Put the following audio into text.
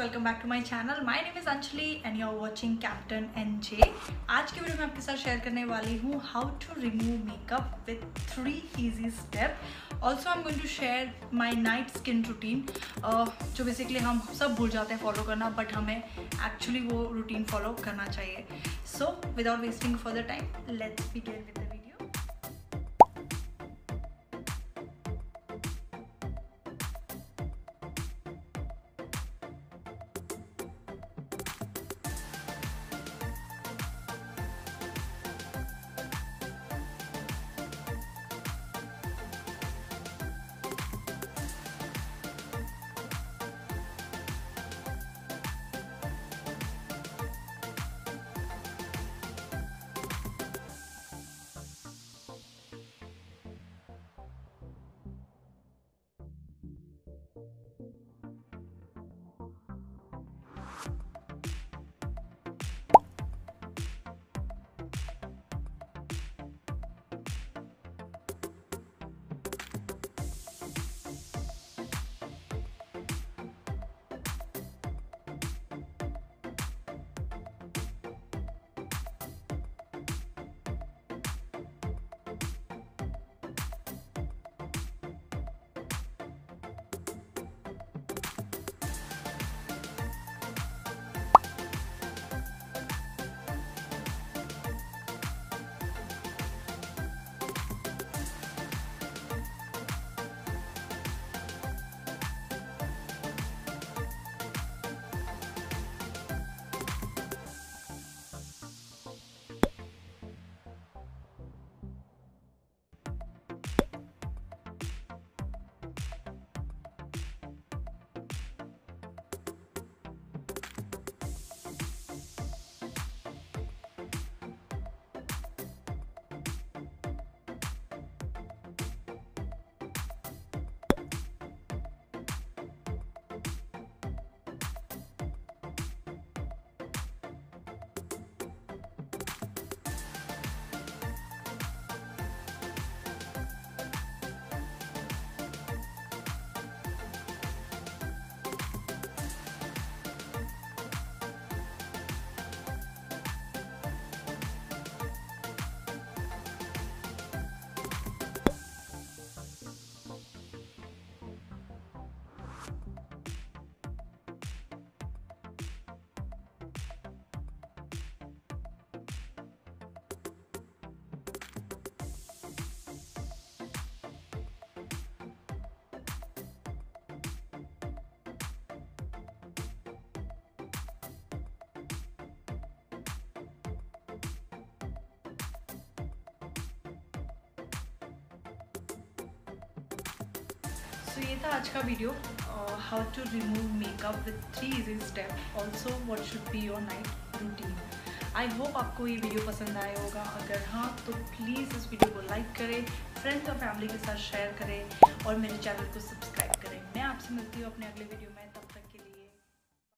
Welcome back to my channel my name is Anjali and you are watching captain N J आज के video में आपके साथ share करने वाली हूँ how to remove makeup with three easy step also I am going to share my night skin routine जो basically हम सब भूल जाते हैं फॉलो करना बट हमें एक्चुअली वो रूटीन फॉलो करना चाहिए. So without wasting for the time let's begin with so ये था आज का video how to remove makeup with three easy step also what should be your night routine I hope आपको ये video पसंद आया होगा. अगर हाँ तो प्लीज़ इस वीडियो को लाइक करें फ्रेंड्स और फैमिली के साथ शेयर करें और मेरे चैनल को सब्सक्राइब करें. मैं आपसे मिलती हूँ अपने अगले वीडियो में.